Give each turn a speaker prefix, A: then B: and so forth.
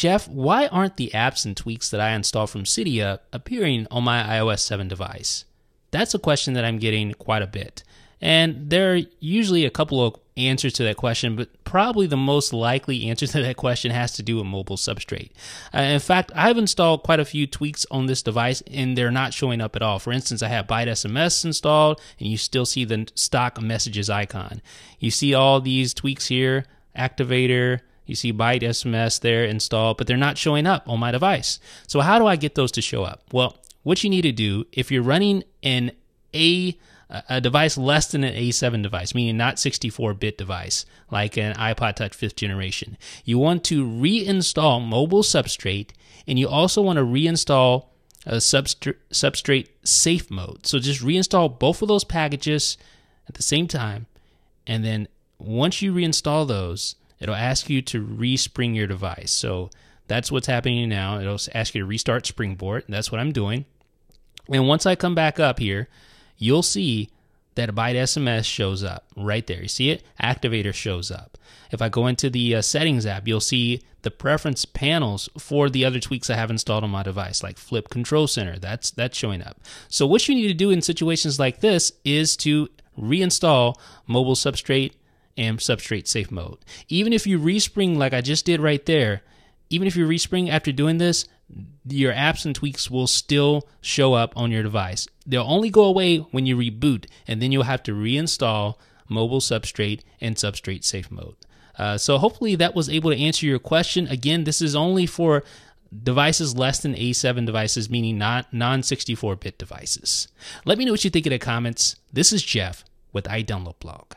A: Jeff, why aren't the apps and tweaks that I install from Cydia appearing on my iOS 7 device? That's a question that I'm getting quite a bit. And there are usually a couple of answers to that question, but probably the most likely answer to that question has to do with mobile substrate. Uh, in fact, I've installed quite a few tweaks on this device and they're not showing up at all. For instance, I have BiteSMS installed and you still see the stock messages icon. You see all these tweaks here, activator, you see BiteSMS there installed, but they're not showing up on my device. So how do I get those to show up? Well, what you need to do if you're running an A a device less than an A7 device, meaning not 64 bit device like an iPod Touch 5th generation. You want to reinstall mobile substrate and you also want to reinstall uh, a substrate, substrate safe mode. So just reinstall both of those packages at the same time. And then once you reinstall those, it'll ask you to respring your device. So that's what's happening now. It'll ask you to restart Springboard. That's what I'm doing. And once I come back up here, you'll see that BiteSMS shows up right there. You see it? Activator shows up. If I go into the uh, settings app, you'll see the preference panels for the other tweaks I have installed on my device, like Flip Control Center. That's that's showing up. So what you need to do in situations like this is to reinstall Mobile Substrate and Substrate Safe Mode. Even if you respring like I just did right there, even if you respring after doing this, your apps and tweaks will still show up on your device. They'll only go away when you reboot, and then you'll have to reinstall mobile substrate and substrate safe mode. Uh, so hopefully that was able to answer your question. Again, this is only for devices less than A7 devices, meaning not non 64 bit devices. Let me know what you think in the comments. This is Jeff with iDownloadBlog.